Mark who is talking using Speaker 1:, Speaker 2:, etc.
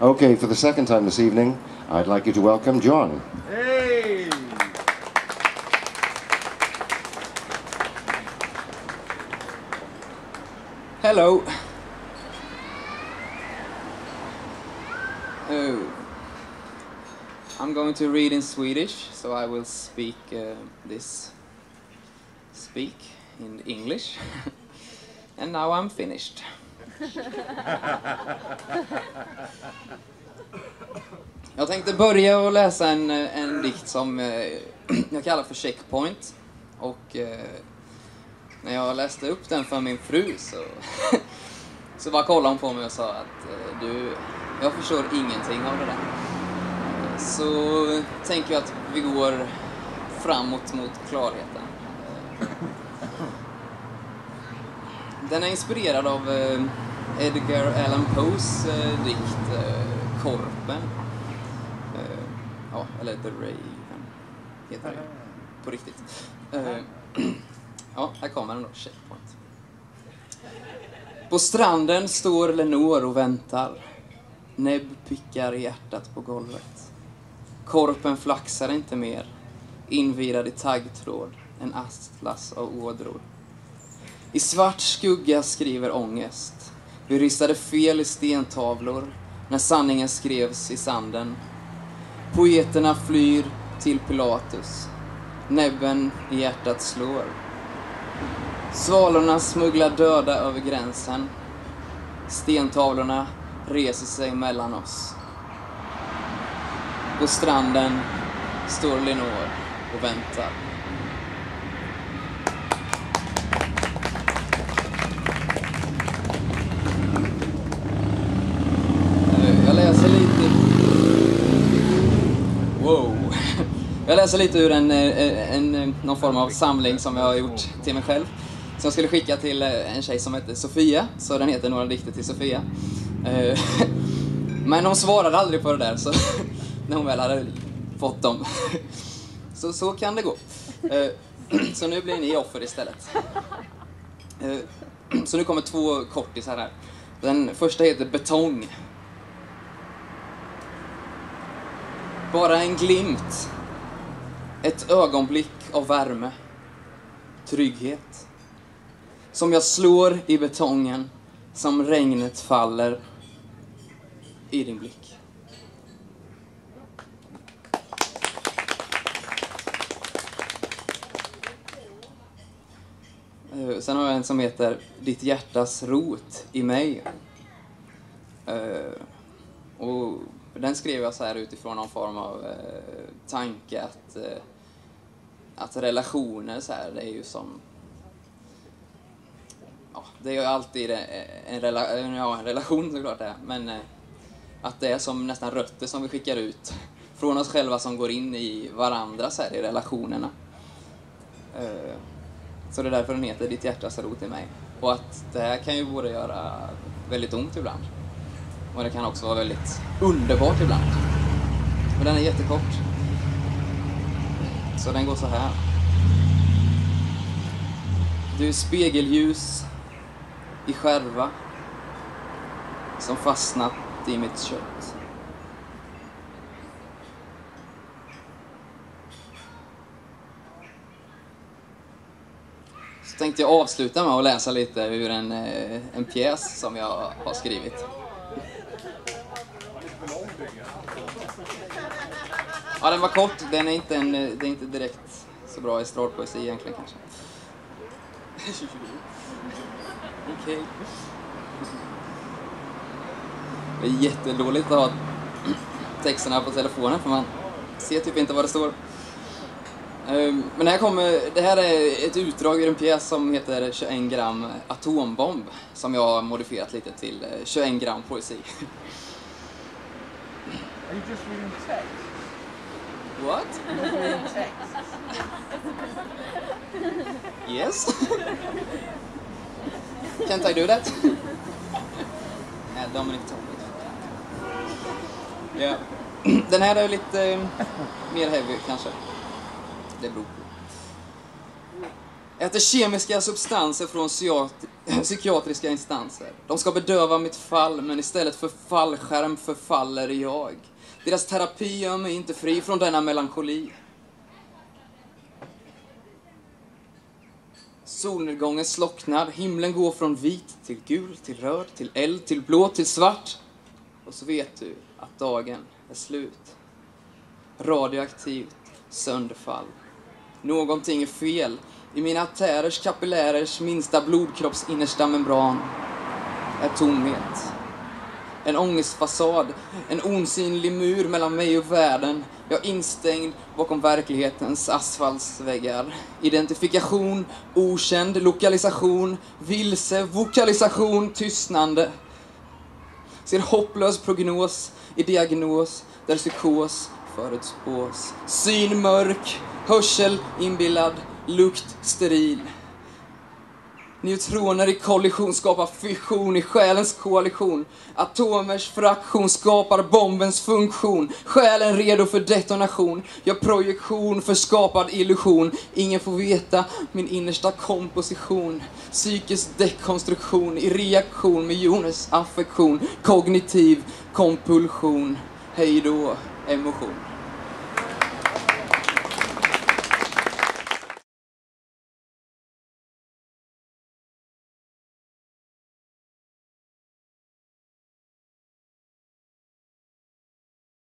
Speaker 1: Okay, for the second time this evening, I'd like you to welcome John.
Speaker 2: Hey!
Speaker 3: Hello. Oh. I'm going to read in Swedish, so I will speak uh, this speak in English. and now I'm finished. Jag tänkte börja och läsa en, en dikt som eh, jag kallar för Checkpoint. Och eh, när jag läste upp den för min fru så, så bara kollade hon på mig och sa att eh, du, jag förstår ingenting av det där. Så tänker jag att vi går framåt mot klarheten. Den är inspirerad av Edgar Allan Poes eh, dikt eh, Korpen. Eh, ja, eller The Raven heter det på riktigt. Eh, ja, här kommer den då, checkpoint. På stranden står Lenore och väntar. Näbb pickar i hjärtat på golvet. Korpen flaxar inte mer, invirad i taggtråd, en astlas av ådror. I svart skugga skriver ångest. Vi ristade fel i stentavlor när sanningen skrevs i sanden. Poeterna flyr till Pilatus. Näbben i hjärtat slår. Svalorna smugglar döda över gränsen. Stentavlorna reser sig mellan oss. På stranden står Lenore och väntar. Eh, Jag läser lite... Wow. Jag läser lite ur en, eh, eh, en, eh, någon form av samling som jag har gjort till mig själv. Som jag skulle skicka till en tjej som heter Sofia, så den heter Några dikter till Sofia. Men hon svarade aldrig på det där, så när hon väl hade fått dem. Så, så kan det gå. Så nu blir ni offer istället. Så nu kommer två kortisar här. Den första heter Betong. Bara en glimt. Ett ögonblick av värme. Trygghet. Som jag slår i betongen, som regnet faller i din blick. Eh, sen har jag en som heter Ditt hjärtas rot i mig. Eh, och den skrev jag så här utifrån någon form av eh, tanke att, eh, att relationer så här, det är ju som... Ja, det är ju alltid en, eh, en, rela, ja, en relation såklart det är, men eh, att det är som nästan rötter som vi skickar ut från oss själva som går in i varandra så här, i relationerna. Eh, Så det är därför den heter Ditt hjärtas rot i mig. Och att det här kan ju både göra väldigt ont ibland. Och det kan också vara väldigt underbart ibland. Men den är jättekort. Så den går så här. Du är spegelljus i skärva som fastnat i mitt kött. Så tänkte jag avsluta med att läsa lite ur en, eh, en pjäs som jag har skrivit. Ja, den var kort. Den är inte, en, det är inte direkt så bra estradpoesi egentligen kanske. Okej. Det är jättedåligt att ha texterna på telefonen för man ser typ inte vad det står. Ehm, Men här kommer, det här är ett utdrag ur en pjäs som heter 21 gram atombomb som jag har modifierat lite till eh, 21 gram poesi.
Speaker 2: Are you just reading text?
Speaker 3: What? Yes. Can't I do that? yeah, Dominic told me. Ja. Den här är lite eh, mer heavy kanske. Det beror på. Äter kemiska substanser från psykiatriska instanser. De ska bedöva mitt fall, men istället för fallskärm förfaller jag. Deras terapi gör mig inte fri från denna melankoli. Solnedgången slocknar, himlen går från vit till gul, till röd, till eld, till blå, till svart. Och så vet du att dagen är slut. Radioaktivt sönderfall. Någonting är fel i mina artärers kapillärers minsta blodkropps innersta membran är tomhet. En ångestfasad, en osynlig mur mellan mig och världen. Jag instängd bakom verklighetens asfaltsväggar. Identifikation, okänd, lokalisation, vilse, vokalisation, tystnande. Ser hopplös prognos i diagnos där psykos förutspås. Syn mörk, hörsel inbillad, lukt steril. Neutroner i kollision skapar fission i själens koalition. Atomers fraktion skapar bombens funktion. Själen redo för detonation. Jag projektion för skapad illusion. Ingen får veta min innersta komposition. Psykisk dekonstruktion i reaktion med Jones affektion. Kognitiv kompulsion. Hej då, emotion.